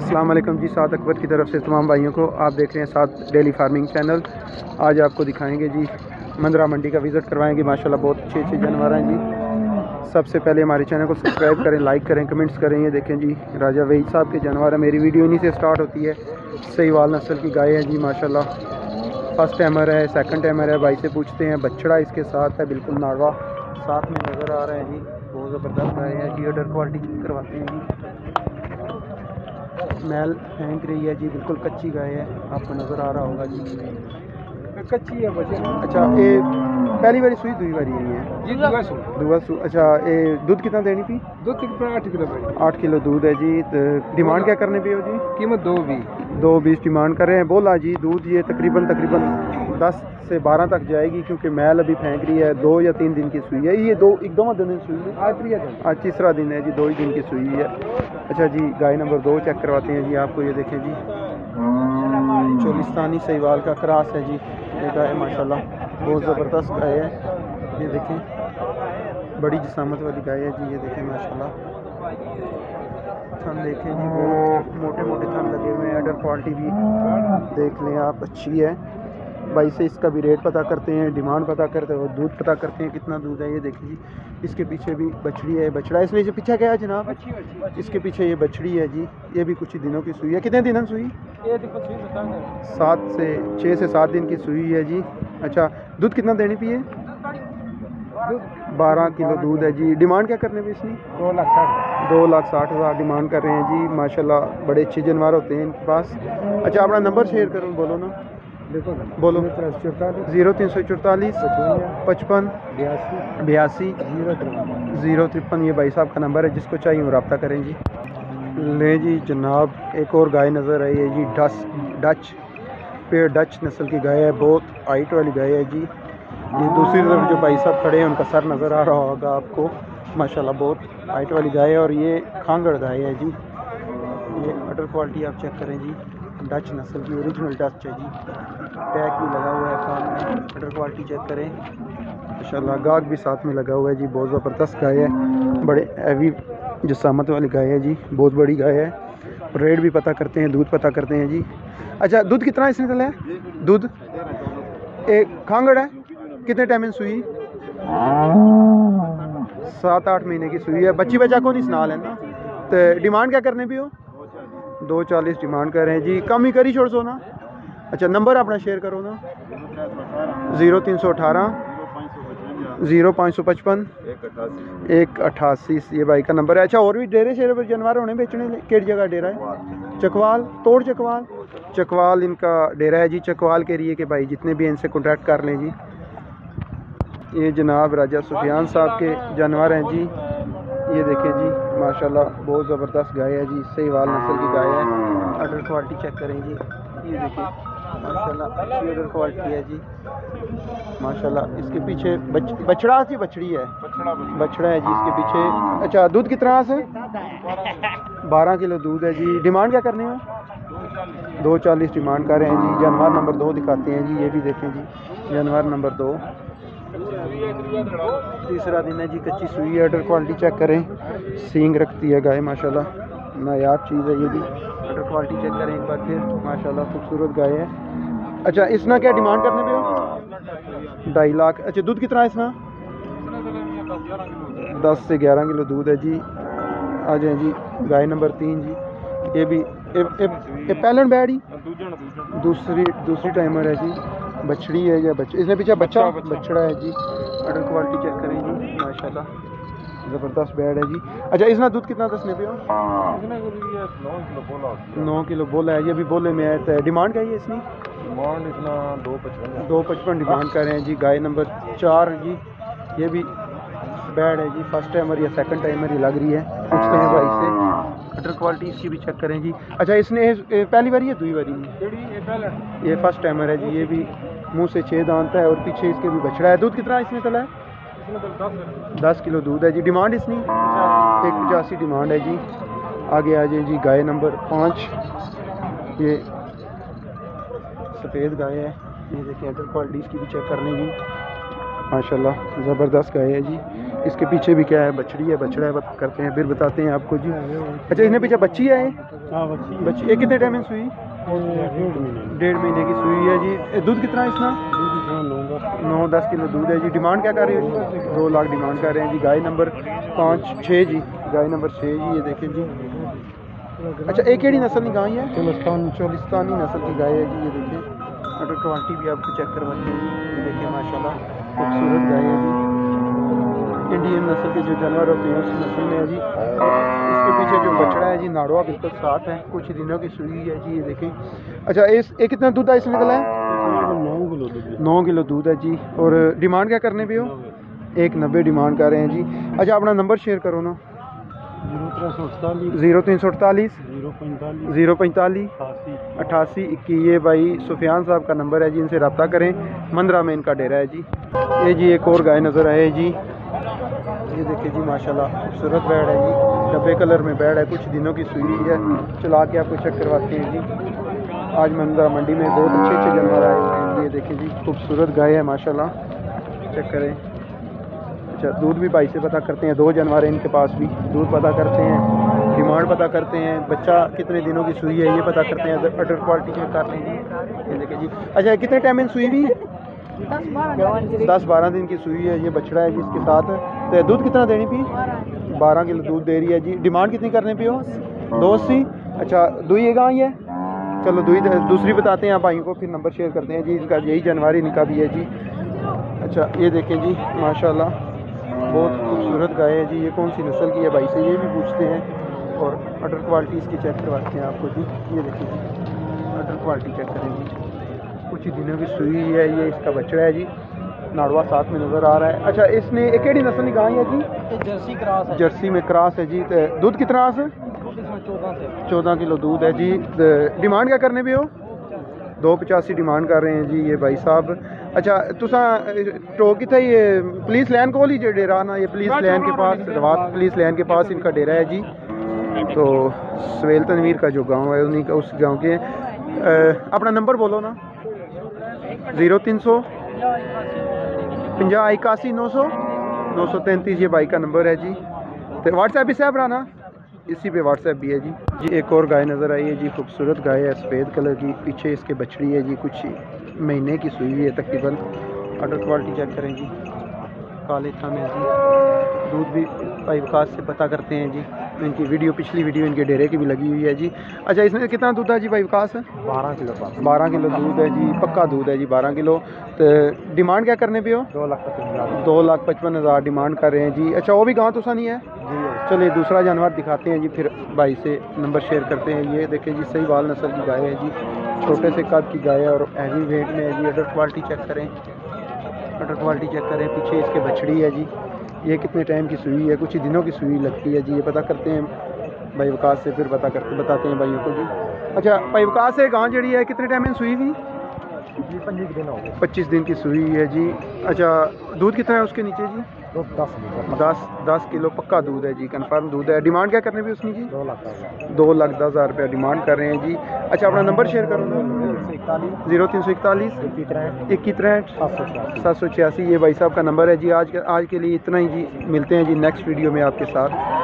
वालेकुम जी सात अकबर की तरफ़ से तमाम भाइयों को। आप देख रहे हैं सात डेली फ़ार्मिंग चैनल। आज आपको दिखाएँगे जी, मंदरा मंडी का विज़िट करवाएँगे। माशाल्लाह बहुत अच्छे अच्छे जानवर हैं जी। सबसे पहले हमारे चैनल को सब्सक्राइब करें लाइक करें कमेंट्स करें। ये देखें जी, राजा वही साहब के जानवर है। मेरी वीडियो इन्हीं से स्टार्ट होती है। सही वाल नस्ल की गाय है जी, माशाल्लाह। फ़र्स्ट टाइमर है सेकंड टाइमर है। भाई से पूछते हैं, बछड़ा इसके साथ है, बिल्कुल नाड़वा साथ में नज़र आ रहे हैं जी, बहुत ज़बरदस्त गाय है जी। ऑर्डर क्वालिटी करवाते हैं जी। मैल फेंक रही है जी बिल्कुल कच्ची गाय है। आपको नज़र आ रहा होगा जी। कच्ची है बच्चे। अच्छा ये पहली बारी सुई दूसरी बारी नहीं है। जी दुआ सौ दुआ सु अच्छा ये दूध कितना देनी थी दूध कितना आठ किलो आठ किलो दूध है जी। तो डिमांड क्या करने पे हो जी? कीमत दो बीस। दो बीस डिमांड कर रहे हैं। बोला जी दूध ये तकरीबन तकरीबन दस से बारह तक जाएगी क्योंकि मैल अभी फेंक रही है। दो या तीन दिन की सुई है। ये दो एक दो दिन सुई है। आज दिन आज तीसरा दिन है जी दो ही दिन की सुई है। अच्छा जी गाय नंबर दो चेक करवाते हैं जी आपको ये देखें जी। चोलिस्तानी सहीवाल का क्रास है जी। ये गाय माशाल्लाह बहुत ज़बरदस्त गाय है। ये देखें बड़ी जिसामत वाली गाय है जी ये देखें माशाल्लाह। थन देखें जी बहुत मोटे मोटे थन लगे हुए हैं। अडर क्वालिटी भी देख लें आप अच्छी है। भाई से इसका भी रेट पता करते हैं डिमांड पता करते हैं और दूध पता करते हैं कितना दूध है ये देखिए जी। इसके पीछे भी बछड़ी है बछड़ा इसलिए जो पीछे क्या है जनाब? इसके पीछे ये बछड़ी है जी। ये भी कुछ ही दिनों की सुई है। कितने दिन सुई? सात से छः से सात दिन की सुई है जी। अच्छा दूध कितना देनी पी है? बारह किलो दूध है जी। डिमांड क्या करने पे इसने दो लाख साठ। दो लाख साठ हज़ार डिमांड कर रहे हैं जी। माशाल्लाह बड़े अच्छे जानवर होते हैं इनके पास। अच्छा अपना नंबर शेयर करो बोलो ना। बोलो। ज़ीरो तीन सौ चौतालीस। पचपन बयासी। बयासी ज़ीरो तिरपन ये भाई साहब का नंबर है जिसको चाहिए वो रबता करें जी। ले जी जनाब एक और गाय नज़र आई है जी डस डच पेड़ डच नस्ल की गाय है बहुत हाइट वाली गाय है जी। ये दूसरी तरफ़ जो भाई साहब खड़े हैं उनका सर नज़र आ रहा होगा आपको। माशाल्लाह बहुत हाइट वाली गाय है और ये खांगड़ गाय है जी। ये अटर क्वालिटी आप चेक करें जी। डच नस्ल की ओरिजिनल डच है जी। टैग भी लगा हुआ है कान में अटर क्वालिटी चेक करें। माशाल्लाह, गाग भी साथ में लगा हुआ है जी। बहुत ज़बरदस्त गाय है। बड़े हैवी जसामत वाली गाय है जी। बहुत बड़ी गाय है। रेट भी पता करते हैं, दूध पता करते हैं जी। अच्छा दूध कितना इसने चला है दूध? एक खांगड़ है? कितने टाइम में सुई सात आठ महीने की सुई है। बच्ची बच्चा को नहीं स्नाल है ना? तो डिमांड क्या करने भी हो? दो चालीस डिमांड कर रहे हैं। जी, कम ही करी छोड़ सो ना अच्छा नंबर अपना शेयर करो ना। ज़ीरो तीन सौ अठारह। ज़ीरो पाँच सौ पचपन। एक अट्ठासी ये भाई का नंबर है। अच्छा और भी डेरे शेरे पर जानवर होने बेचने केड़ी जगह डेरा है? चकवाल, तोड़ चकवाल। चकवाल इनका डेरा है जी, चकवाल के लिए कि भाई जितने भी इनसे कॉन्टैक्ट कर लें जी। ये जनाब राजा सुफियान साहब के जानवर हैं जी। ये देखें जी। माशाल्लाह बहुत ज़बरदस्त गाय है जी सही वाल नस्ल की गाय है। अडर क्वालिटी चेक करें जी। ये देखिए माशाल्लाह अच्छी अडर क्वालिटी है जी। माशाल्लाह इसके पीछे बच, बछड़ा सी बछड़ी है। बछड़ा है जी इसके पीछे। अच्छा दूध कितना से बारह किलो दूध है जी। डिमांड क्या करनी है? दो चालीस डिमांड कर रहे हैं जी। जानवर नंबर दो दिखाते हैं जी ये भी देखें जी। जानवर नंबर दो। तीसरा दिन है जी कच्ची सुई अडर क्वालिटी चेक करें। सींग रखती है गाय माशाल्लाह। नायाब चीज़ है ये भी। अडर क्वालिटी चेक करें एक बार फिर। माशाल्लाह खूबसूरत गाय है। अच्छा इसना क्या डिमांड करने पे हो? ढाई लाख। अच्छा दूध कितना है इसना? दस से ग्यारह किलो दूध है जी। आ जाए जी गाय नंबर तीन जी। ये भी ये, बैड? ही दूसरी दूसरी टाइमर है जी। बछड़ी है या बच्चे इसमें पीछे बच्चा बछड़ा है जी। अडर क्वालिटी चेक करें जी माशाल्लाह। ज़बरदस्त बैड है जी। अच्छा इसना दूध कितना दस दसने पे हो। नौ किलो बोला है ये भी बोले में आया है डिमांड क्या है इसकी? डिमांड इतना दो पचपन। दो पचपन डिमांड कर रहे हैं जी। गाय नंबर चार जी। ये भी बैड है जी फ़र्स्ट टाइमर या सेकंड टाइमर ही लग रही है। पूछते हैं भाई से। अटर क्वालिटी इसकी भी चेक करें जी। अच्छा इसने ए, पहली बारी है दूसरी बारी ये फ़र्स्ट टाइमर है जी ये भी मुँह से छः दांत है और पीछे इसके भी बछड़ा है। दूध कितना इसमें चला है? दस किलो। दूध है जी। डिमांड इसकी? एक पचासी डिमांड है जी। आगे आ जाए जी गाय नंबर पाँच। ये सफ़ेद गाय है। ये देखिए अटर क्वालिटी इसकी भी चेक करने जी। माशाल्लाह ज़बरदस्त गाय है जी। इसके पीछे भी क्या है? बछड़ी है बछड़ा है बत- करते हैं फिर बताते हैं आपको। जी। अच्छा इसने पीछे बच्ची है? हाँ बच्ची बच्ची ये कितने टाइम में सुई? डेढ़ महीने की सुई है जी। दूध कितना है इसका? नौ दस किलो। दूध है जी। डिमांड क्या कर रहे हो दो लाख डिमांड कर रहे हैं जी। गाय नंबर पाँच छः जी। गाय नंबर छः जी ये देखें जी। अच्छा एक केड़ी नस्ल की गाय है? चुलस्तान। चोलिस्तानी नस्ल की गाय है जी ये देखिए अटर क्वालिटी भी आपको चेक करवाते हैं ये देखिए माशाल्लाह खूबसूरत गाय है जी। इंडियन नस्ल के जो जानवर होते हैं उस नस्ल में जी इसके पीछे जो बछड़ा है जी नाड़वा बिल्कुल साफ़ है कुछ दिनों की सुई है जी ये देखें अच्छा इस ये कितना दूध है इसमें निकला है नौ किलो नौ किलो दूध है जी और डिमांड क्या करने पे हो एक नब्बे डिमांड कर रहे हैं जी अच्छा अपना नंबर शेयर करो ना ज़ीरो तीन सौ अड़तालीस ज़ीरो पैंतालीस अट्ठासी इक्की ये भाई सुफियान साहब का नंबर है जी इनसे रब्ता करें मंदरा में इनका डेरा है जी ये जी एक और गाय नज़र आए जी ये देखिए जी, माशाल्लाह, खूबसूरत बैड है जी। डब्बे कलर में बैड है, कुछ दिनों की सुई है। चला के आपको चेक करवाते हैं जी। आज मंदरा मंडी में बहुत अच्छे अच्छे जानवर आए हुए हैं। ये देखिए जी, खूबसूरत गाय है, माशाल्लाह। चेक करें। अच्छा दूध भी भाई से पता करते हैं, दो जानवर हैं इनके पास भी। दूध पता करते हैं, डिमांड पता करते हैं। बच्चा कितने दिनों की सुई है, ये पता करते हैं, अदर- क्वालिटी चेक हैं जी ये देखिए जी। अच्छा कितने टाइम में सुई हुई दस बारह दिन। की सुई है, ये बछड़ा है जिसके साथ। तो दूध कितना देनी पी? बारह किलो दूध दे रही है जी। डिमांड कितनी करने पी हो? दो सी? अच्छा दुई गाय है? चलो दुई दूसरी बताते हैं आप भाइयों को, फिर नंबर शेयर करते हैं जी। इनका यही जनवरी, इनका भी है जी। अच्छा ये देखें जी, माशाल्लाह। बहुत खूबसूरत गाय है जी। ये कौन सी नस्ल की है भाई से? ये भी पूछते हैं। और अडर क्वालिटी इसकी चेक करवाते हैं आपको जी। ये देखिए जी। अडर क्वालिटी चेक करें जी। कुछ ही दिनों की सुई है ये इसका बछड़ा है जी। नाड़वा साथ में नज़र आ रहा है। अच्छा इसने एक केड़ी नस्ल की गाय है जी? जर्सी क्रॉस है। जर्सी में क्रॉस है जी। ते दूध कितना आस चौदह किलो दूध है जी। डिमांड क्या करने भी हो? दो पचासी डिमांड कर रहे हैं जी ये भाई साहब। अच्छा तुसा टो कितना ये पुलिस लैन को ही डेरा ना ये पुलिस लैन के पास रवात पुलिस लैन के पास इनका डेरा है जी। तो सवेल तनवीर का जो गाँव है उन्हीं का उस गाँव के अ, अपना नंबर बोलो ना। ज़ीरो तीन सौ? पंजा इक्यासी, नौ सौ? नौ सौ तैंतीस, ये बाइक का नंबर है जी। तो व्हाट्सएप भी है राना इसी पे व्हाट्सएप भी है जी। जी, एक और गाय नज़र आई है जी, खूबसूरत गाय है, सफ़ेद कलर की। पीछे इसके बछड़ी है जी, कुछ महीने की सुई हुई है तकरीबन। ऑर्डर क्वालिटी चेक करें जी। काले थान है जी। दूध भी भाई विकास से पता करते हैं जी। इनकी वीडियो पिछली वीडियो इनके डेरे की भी लगी हुई है जी। अच्छा इसमें कितना दूध है जी भाई विकास? बारह किलो बारह किलो दूध है जी पक्का दूध है जी बारह किलो। तो डिमांड क्या करने पे हो? दो लाख पचपन हज़ार। दो लाख पचपन हज़ार डिमांड कर रहे हैं जी। अच्छा वो भी गाँव तो नहीं है? जी चलिए दूसरा जानवर दिखाते हैं जी फिर भाई से नंबर शेयर करते हैं। ये देखिए जी सही बाल नस्ल की गाय है जी। छोटे से कद की गाय है और हैवी वेट में है जी। अडर क्वालिटी चेक करें। अडर क्वालिटी चेक करें पीछे इसके बछड़ी है जी ये कितने टाइम की सुई है कुछ ही दिनों की सुई लगती है जी ये पता करते हैं भाई वकास से फिर पता करते बताते हैं भाइयों को जी अच्छा भाई वकास से गाँव जड़ी है कितने टाइम में सुई हुई पच्चीस दिन हो गए पच्चीस दिन की सुई है जी। अच्छा दूध कितना है उसके नीचे जी? दो दस लीटर। दस दस किलो पक्का दूध है जी कन्फर्म दूध है। डिमांड क्या कर रहे भी उसमें जी? दो लाख दो लाख दस हज़ार रुपया डिमांड कर रहे हैं जी। अच्छा अपना नंबर शेयर करो ज़ीरो तीन सौ इकतालीस। इक्की छियासी। सात सौ छियासी ये भाई साहब का नंबर है जी। आज आज के लिए इतना ही जी। मिलते हैं जी नेक्स्ट वीडियो में आपके साथ।